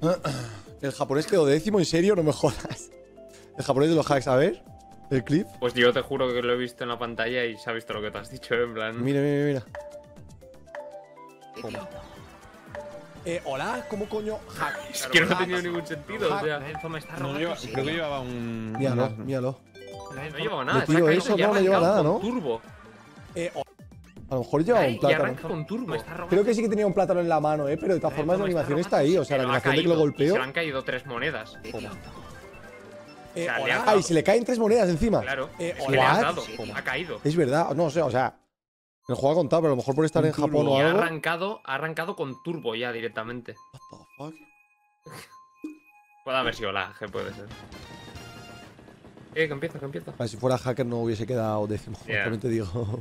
El japonés quedó décimo, en serio, no me jodas. El japonés de los hacks, a ver. El clip. Pues yo te juro que lo he visto en la pantalla y se ha visto lo que te has dicho, en plan. Mira, mira, mira. Toma. Eh, hola, ¿cómo coño? Hack. Es que no ha tenido ningún sentido, o sea. Lorenzo me está No sí. creo que llevaba un. Míralo, míralo. No llevaba nada, caído eso, no, no lleva nada, ¿no? Turbo. Eh, o- a lo mejor lleva un plátano. con turbo. Creo que sí que tenía un plátano en la mano, eh, pero de todas formas la está animación está ahí. O sea, la animación de que lo golpeo. Se le han caído tres monedas. Eh, O sea, Ah, y se le caen tres monedas encima. Claro. Eh, es que le has what? dado. Ha caído. Es verdad, no sé, o sea. El juego ha contado, pero a lo mejor por estar en Japón o Y ha algo. arrancado, ha arrancado con turbo ya directamente. What the fuck? Puede haber sido la G, puede ser. Eh, que empieza, que empieza. Vale, si fuera hacker no hubiese quedado décimo, Ya. también te digo.